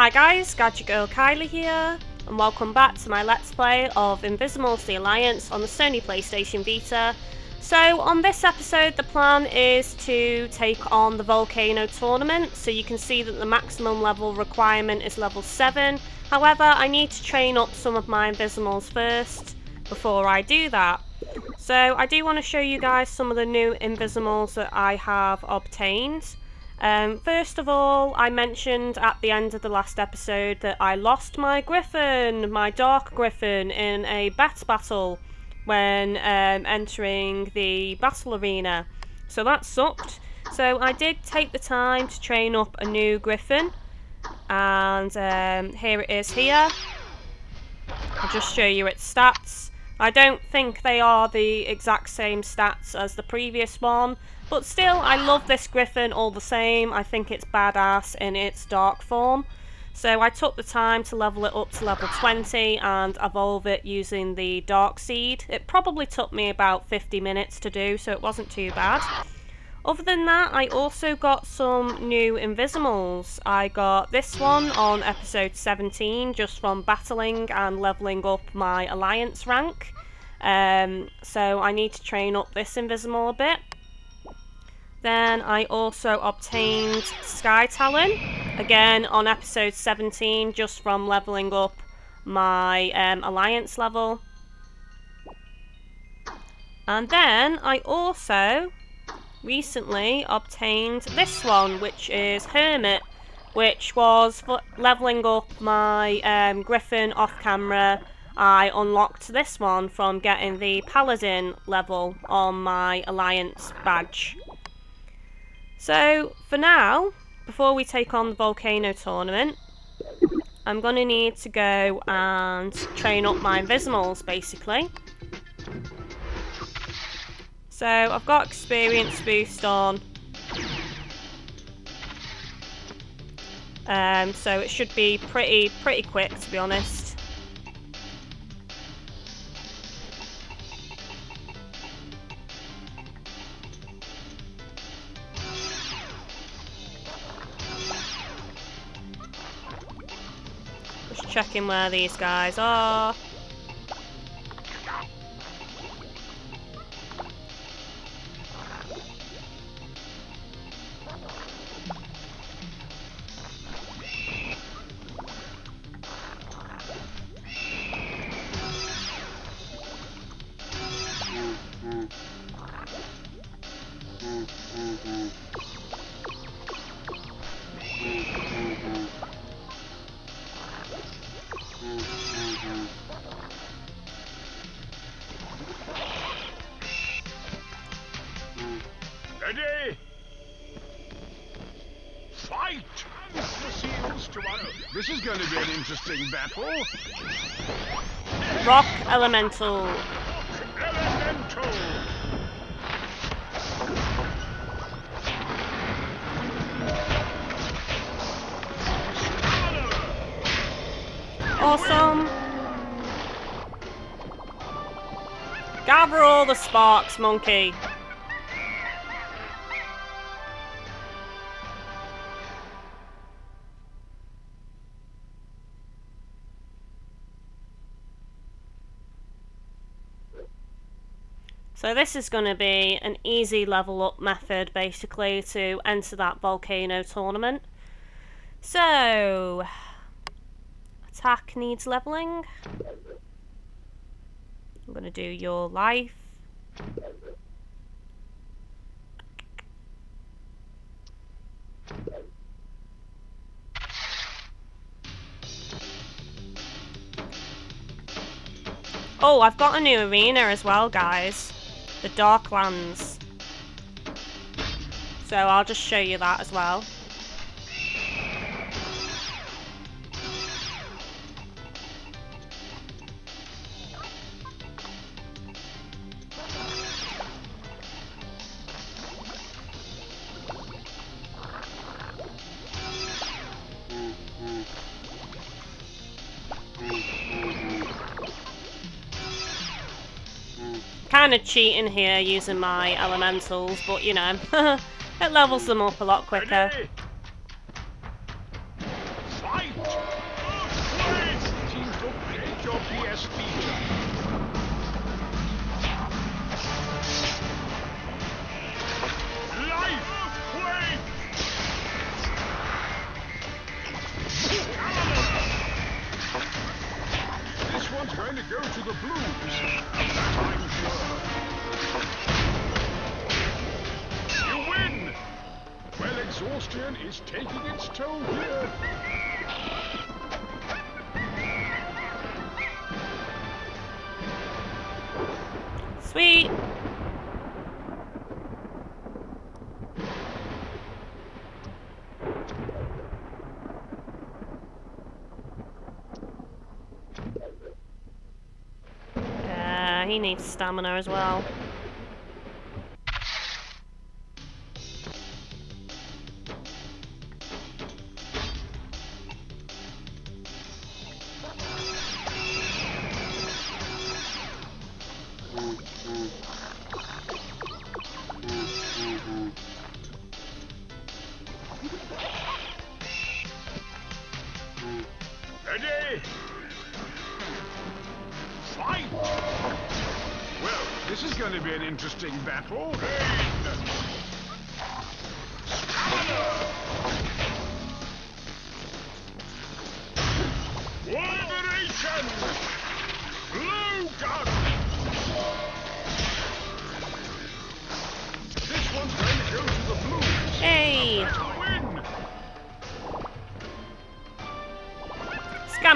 Hi guys, Gadget Girl Kylie here, and welcome back to my Let's Play of Invizimals The Alliance on the Sony PlayStation Vita. So on this episode the plan is to take on the Volcano Tournament, so you can see that the maximum level requirement is level 7. However, I need to train up some of my Invizimals first before I do that. So I do want to show you guys some of the new Invizimals that I have obtained. Um, first of all, I mentioned at the end of the last episode that I lost my Griffin, my Dark Griffin, in a bat battle when um, entering the battle arena. So that sucked. So I did take the time to train up a new Griffin. And um, here it is here. I'll just show you its stats. I don't think they are the exact same stats as the previous one. But still, I love this Griffin all the same. I think it's badass in its dark form. So I took the time to level it up to level 20 and evolve it using the Dark Seed. It probably took me about 50 minutes to do, so it wasn't too bad. Other than that, I also got some new Invizimals. I got this one on episode 17, just from battling and leveling up my Alliance rank. Um, so I need to train up this Invizimal a bit. Then I also obtained Skytalon, again on episode 17, just from leveling up my um, Alliance level. And then I also recently obtained this one, which is Hermit, which was for leveling up my um, Griffin off camera. I unlocked this one from getting the Paladin level on my Alliance badge. So, for now, before we take on the Volcano Tournament, I'm going to need to go and train up my Invizimals, basically. So, I've got experience boost on. Um, so it should be pretty, pretty quick, to be honest. Checking where these guys are. This is going to be an interesting battle. Rock Elemental. Elemental. Awesome. Gather all the sparks, monkey. So this is going to be an easy level up method basically to enter that volcano tournament. So, attack needs leveling. I'm going to do your life. Oh, I've got a new arena as well, guys the Darklands. So I'll just show you that as well. kind of cheating here using my elementals, but you know, it levels them up a lot quicker. go to the blues. You win! Well, exhaustion is taking its toll here. Sweet. Yeah, he needs stamina as well.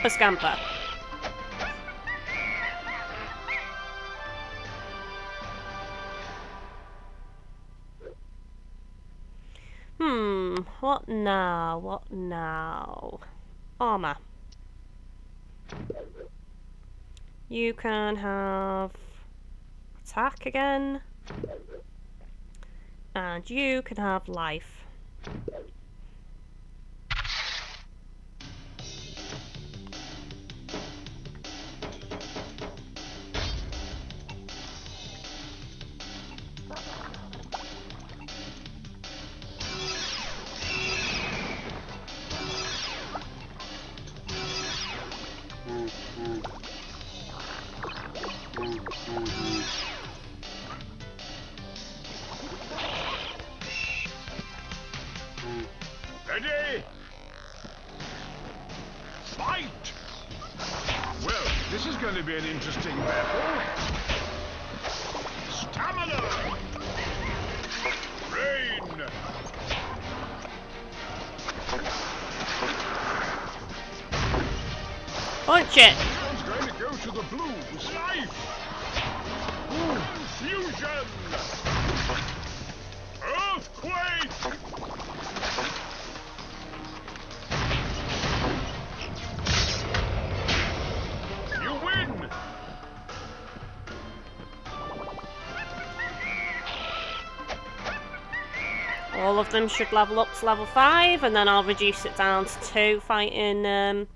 Scamper, scamper. Hmm, what now? What now? Armor. You can have attack again. And you can have life. Punch it! This going to go to the blues. Life! Fusion! Earthquake! You win! All of them should level up to level 5, and then I'll reduce it down to 2 fighting um,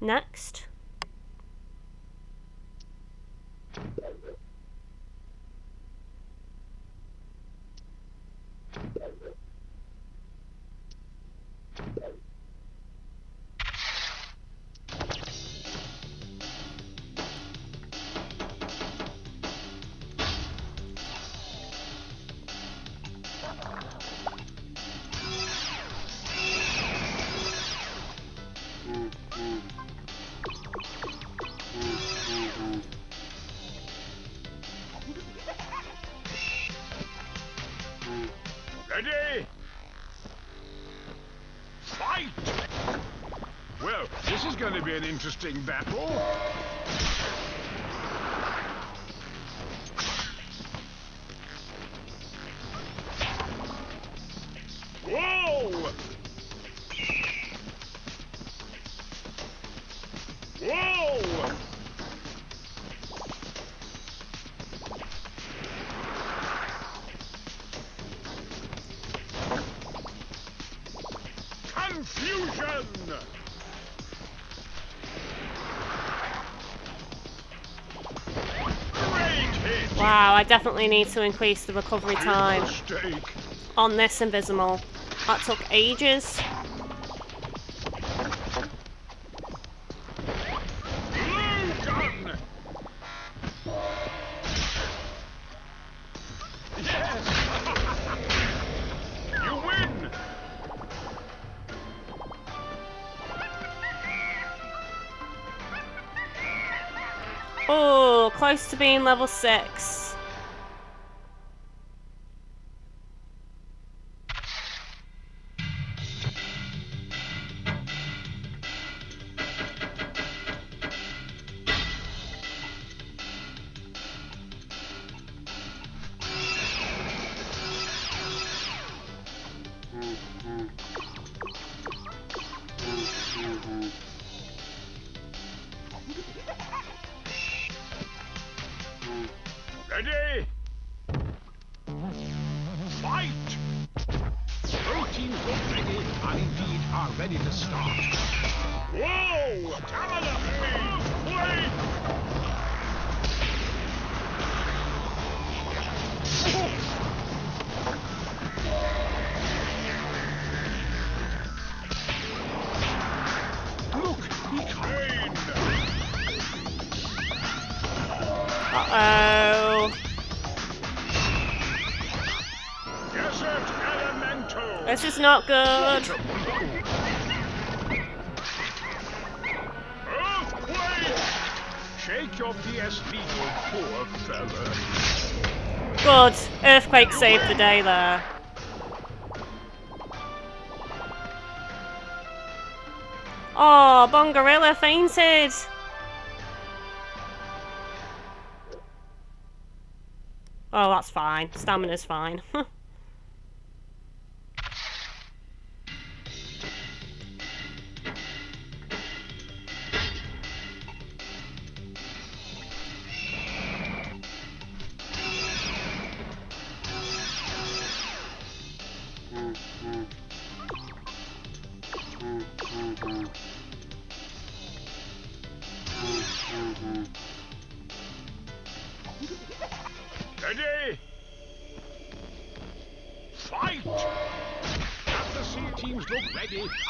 next. Interesting battle. I definitely need to increase the recovery time on this Invizimal. That took ages. Oh, close to being level 6. Ready? Fight! Look ready and indeed are ready to start. Whoa! Stamina! Earthquake! Not good. Earthquake! Shake your PSD, you poor fella. Good. Earthquake saved the day there. Oh, Bongarilla fainted. Oh, that's fine. Stamina's fine.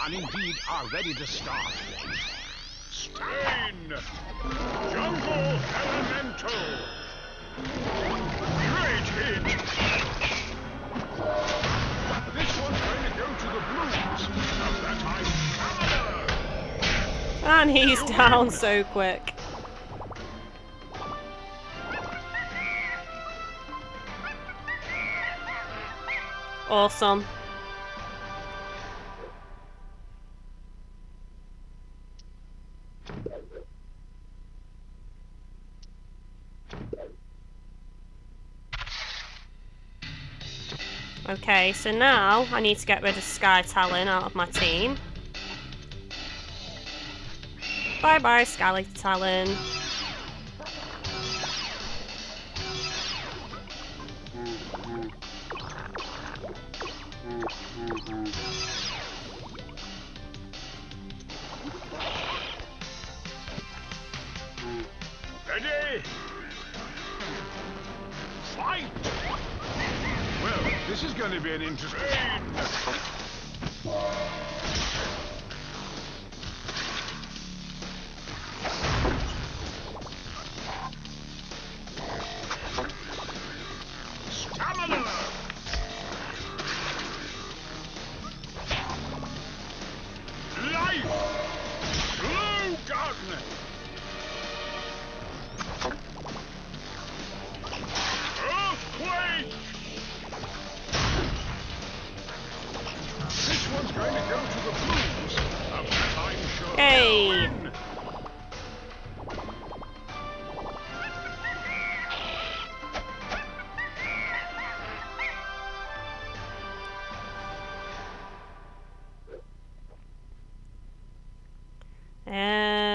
and indeed are ready to start. Stain! Jungle Elemental! Great hit! This one's going to go to the Blues. Of that high stamina! and he's down so quick. Awesome. Okay, so now I need to get rid of Skytalon out of my team. Bye bye, Sky Talon.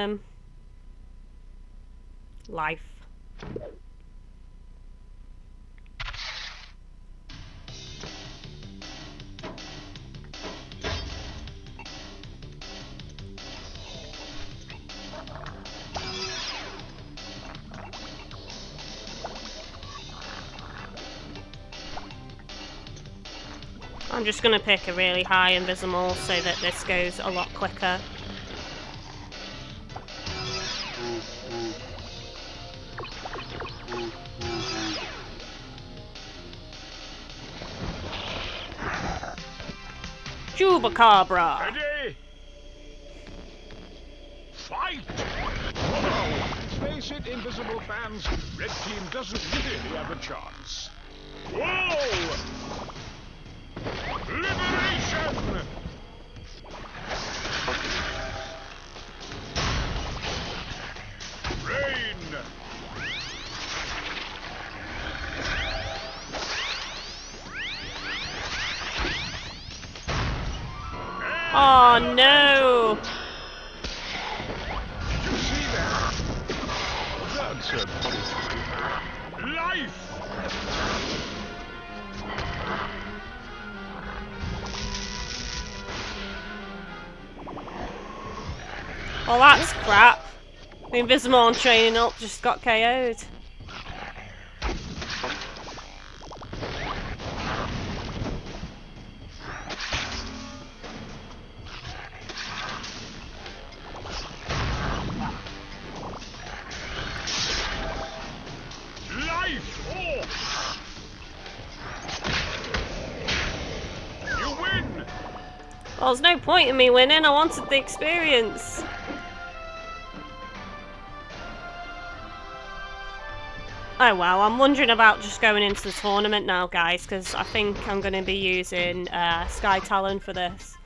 Um, life. I'm just going to pick a really high invisible so that this goes a lot quicker. Chupacabra! Ready? Fight! Space Face it, invisible fans, Red Team doesn't really have a chance. Whoa! Liberation! Oh no! Did you see that? That's a... Life! Well, that's crap. The Invisible training up just got KO'd. Well, there's no point in me winning. I wanted the experience. Oh well, I'm wondering about just going into the tournament now, guys, because I think I'm going to be using uh, Skytalon for this.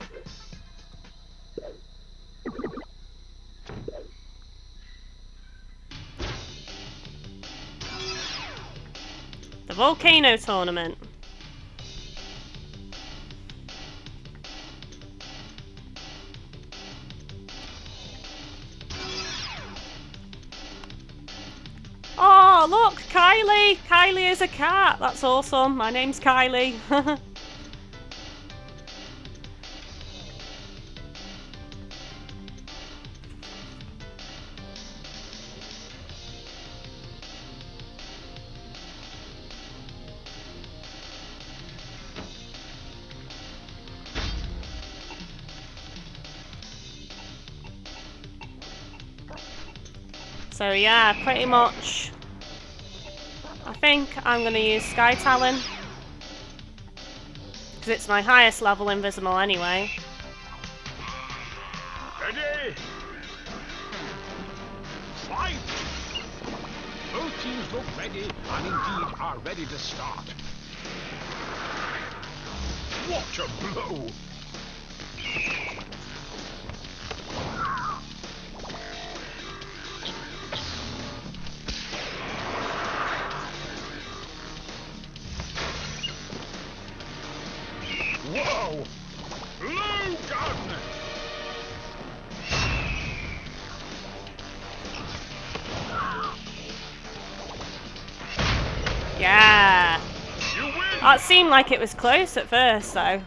The Volcano Tournament. Oh, look, Kylie! Kylie is a cat. That's awesome. My name's Kylie. so yeah, pretty much. I think I'm going to use Skytalon. Because it's my highest level invisible anyway. Ready? Fight! Both teams look ready and indeed are ready to start. What a blow! Whoa! Blue gun! Yeah! Win! Oh, that seemed like it was close at first though.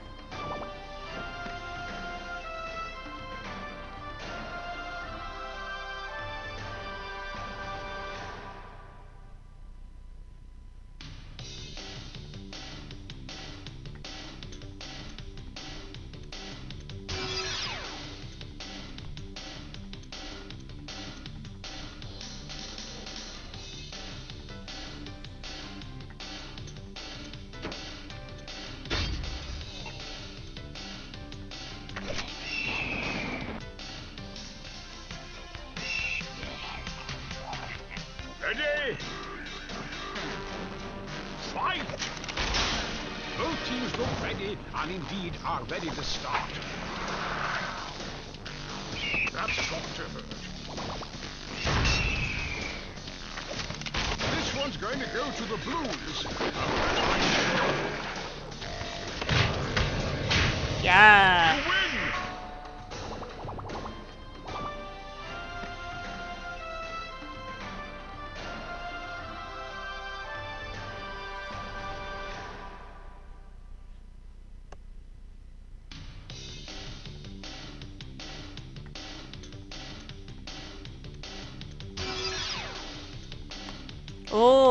Look ready and indeed are ready to start. That's got to hurt. This one's going to go to the Blues. Yeah!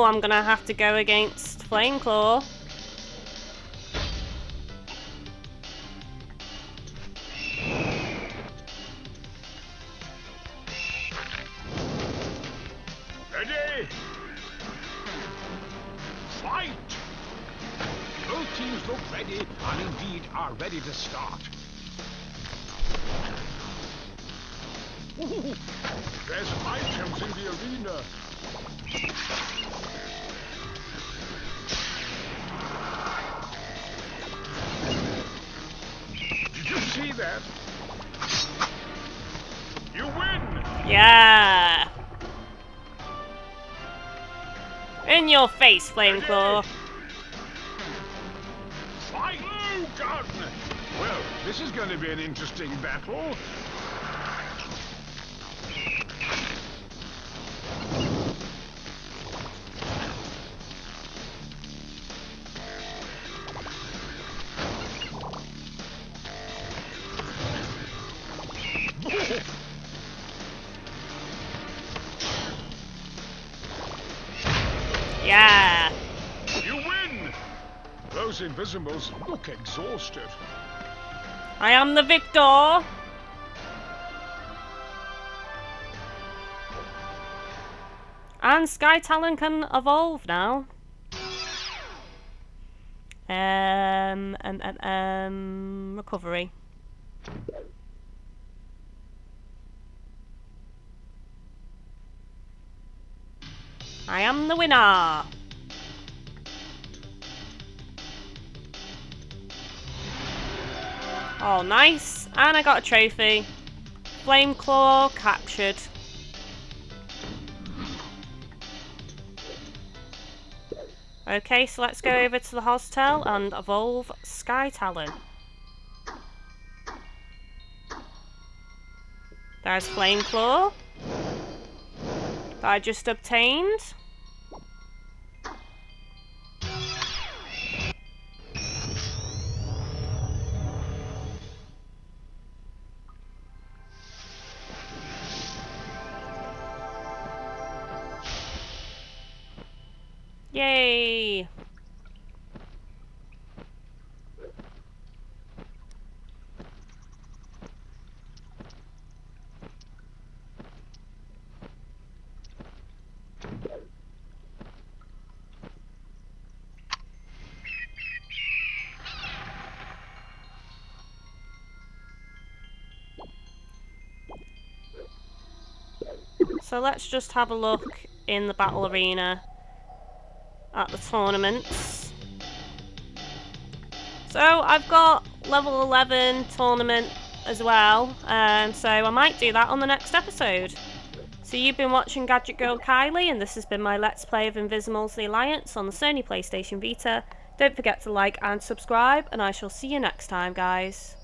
I'm gonna have to go against Flameclaw. Ready? Fight! Both teams look ready and indeed are ready to start. There's items in the arena. Your face, Flameclaw. Well, this is going to be an interesting battle. Yeah. You win! Those invisibles look exhausted. I am the victor. And Skytalon can evolve now. Um, um, um, um, recovery. I am the winner. Oh, nice. And I got a trophy. Flameclaw captured. Okay, so let's go over to the hostel and evolve Skytalon. There's Flameclaw. That I just obtained. So let's just have a look in the battle arena at the tournaments. So I've got level 11 tournament as well, um, so I might do that on the next episode. So you've been watching Gadget Girl Kylie, and this has been my Let's Play of Invizimals The Alliance on the Sony PlayStation Vita. Don't forget to like and subscribe, and I shall see you next time, guys.